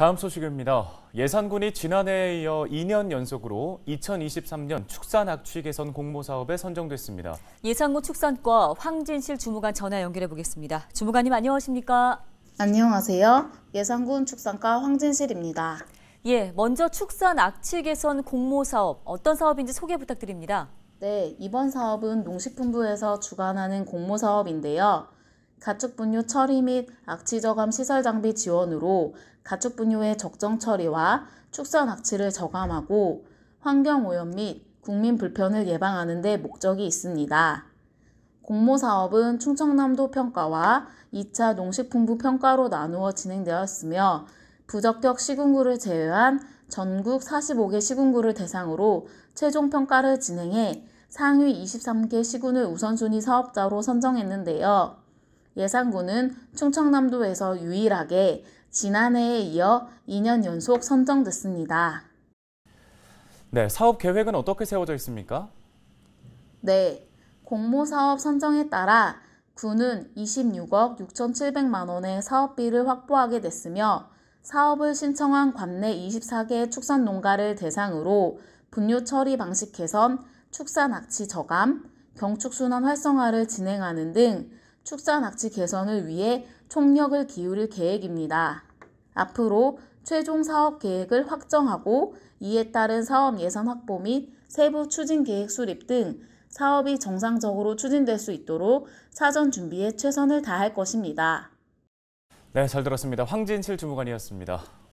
다음 소식입니다. 예산군이 지난해에 이어 2년 연속으로 2023년 축산 악취 개선 공모 사업에 선정됐습니다. 예산군 축산과 황진실 주무관 전화 연결해 보겠습니다. 주무관님 안녕하십니까? 안녕하세요. 예산군 축산과 황진실입니다. 예, 먼저 축산 악취 개선 공모 사업 어떤 사업인지 소개 부탁드립니다. 네, 이번 사업은 농식품부에서 주관하는 공모 사업인데요. 가축 분뇨 처리 및 악취 저감 시설 장비 지원으로 가축 분뇨의 적정 처리와 축산 악취를 저감하고 환경 오염 및 국민 불편을 예방하는 데 목적이 있습니다. 공모 사업은 충청남도 평가와 2차 농식품부 평가로 나누어 진행되었으며 부적격 시군구를 제외한 전국 45개 시군구를 대상으로 최종 평가를 진행해 상위 23개 시군을 우선순위 사업자로 선정했는데요. 예산군은 충청남도에서 유일하게 지난해에 이어 2년 연속 선정됐습니다. 네, 사업 계획은 어떻게 세워져 있습니까? 네, 공모 사업 선정에 따라 군은 26억 6,700만 원의 사업비를 확보하게 됐으며 사업을 신청한 관내 24개 축산 농가를 대상으로 분뇨 처리 방식 개선, 축산 악취 저감, 경축 순환 활성화를 진행하는 등 축산 악취 개선을 위해 총력을 기울일 계획입니다. 앞으로 최종 사업 계획을 확정하고 이에 따른 사업 예산 확보 및 세부 추진 계획 수립 등 사업이 정상적으로 추진될 수 있도록 사전 준비에 최선을 다할 것입니다. 네, 잘 들었습니다. 황진실 주무관이었습니다.